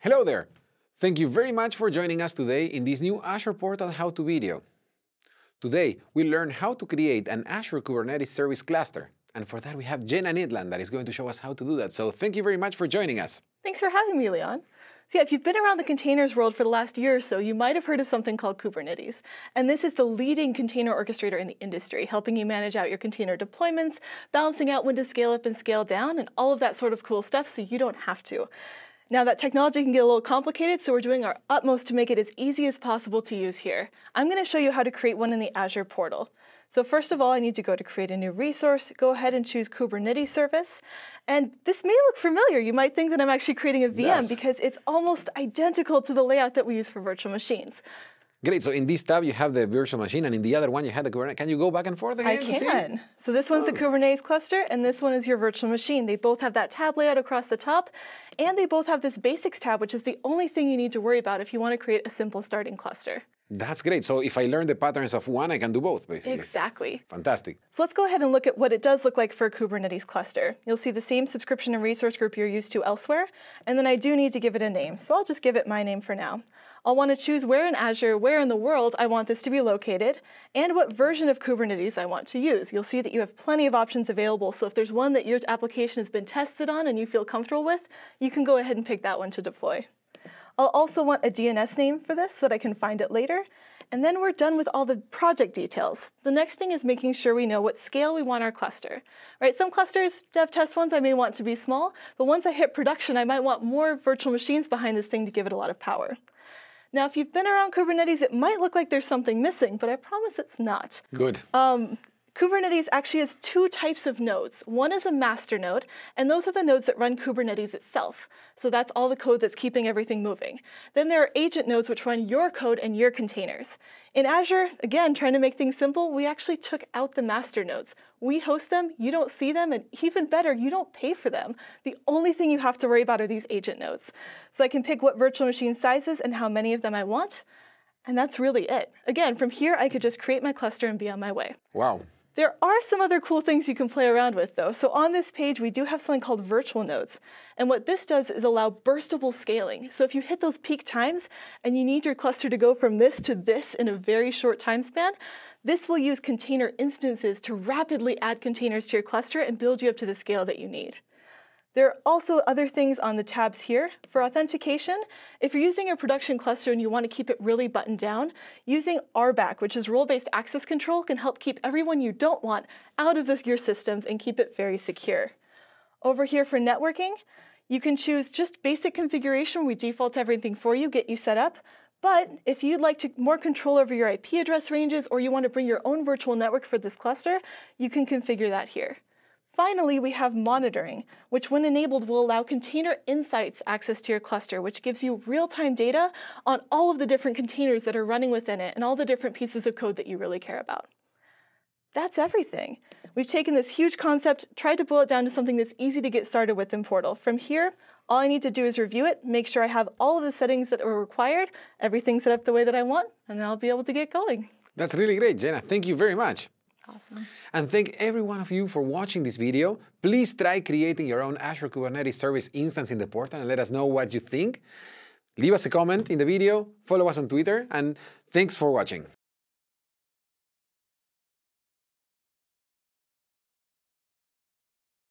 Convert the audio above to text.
Hello there! Thank you very much for joining us today in this new Azure Portal how-to video. Today, we'll learn how to create an Azure Kubernetes Service Cluster. And for that, we have Jenna Netland that is going to show us how to do that. So thank you very much for joining us. Thanks for having me, Leon. So yeah, if you've been around the containers world for the last year or so, you might have heard of something called Kubernetes. And this is the leading container orchestrator in the industry, helping you manage out your container deployments, balancing out when to scale up and scale down, and all of that sort of cool stuff so you don't have to. Now that technology can get a little complicated, so we're doing our utmost to make it as easy as possible to use here. I'm going to show you how to create one in the Azure portal. So first of all, I need to go to create a new resource, go ahead and choose Kubernetes service. And this may look familiar. You might think that I'm actually creating a VM yes. because it's almost identical to the layout that we use for virtual machines. Great. So in this tab, you have the virtual machine, and in the other one, you have the Kubernetes. Can you go back and forth again? I can. So this one's oh. the Kubernetes cluster, and this one is your virtual machine. They both have that tab layout across the top, and they both have this basics tab, which is the only thing you need to worry about if you want to create a simple starting cluster. That's great. So if I learn the patterns of one, I can do both, basically. Exactly. Fantastic. So let's go ahead and look at what it does look like for a Kubernetes cluster. You'll see the same subscription and resource group you're used to elsewhere, and then I do need to give it a name. So I'll just give it my name for now. I'll want to choose where in Azure, where in the world I want this to be located, and what version of Kubernetes I want to use. You'll see that you have plenty of options available, so if there's one that your application has been tested on and you feel comfortable with, you can go ahead and pick that one to deploy. I'll also want a DNS name for this so that I can find it later, and then we're done with all the project details. The next thing is making sure we know what scale we want our cluster. Right? Some clusters, dev test ones, I may want to be small, but once I hit production, I might want more virtual machines behind this thing to give it a lot of power. Now, if you've been around Kubernetes, it might look like there's something missing, but I promise it's not. Good. Um, Kubernetes actually has two types of nodes. One is a master node, and those are the nodes that run Kubernetes itself. So that's all the code that's keeping everything moving. Then there are agent nodes which run your code and your containers. In Azure, again, trying to make things simple, we actually took out the master nodes. We host them, you don't see them, and even better, you don't pay for them. The only thing you have to worry about are these agent nodes. So I can pick what virtual machine sizes and how many of them I want, and that's really it. Again, from here, I could just create my cluster and be on my way. Wow. There are some other cool things you can play around with though. So on this page, we do have something called virtual nodes. And what this does is allow burstable scaling. So if you hit those peak times and you need your cluster to go from this to this in a very short time span, this will use container instances to rapidly add containers to your cluster and build you up to the scale that you need. There are also other things on the tabs here. For authentication, if you're using a production cluster and you want to keep it really buttoned down, using RBAC, which is role-based access control, can help keep everyone you don't want out of this, your systems and keep it very secure. Over here for networking, you can choose just basic configuration. We default everything for you, get you set up. But if you'd like to more control over your IP address ranges or you want to bring your own virtual network for this cluster, you can configure that here. Finally, we have monitoring, which when enabled will allow container insights access to your cluster, which gives you real-time data on all of the different containers that are running within it and all the different pieces of code that you really care about. That's everything. We've taken this huge concept, tried to boil it down to something that's easy to get started with in Portal. From here, all I need to do is review it, make sure I have all of the settings that are required, everything set up the way that I want, and I'll be able to get going. That's really great, Jenna. Thank you very much. Awesome. And thank every one of you for watching this video. Please try creating your own Azure Kubernetes Service instance in the portal and let us know what you think. Leave us a comment in the video, follow us on Twitter, and thanks for watching.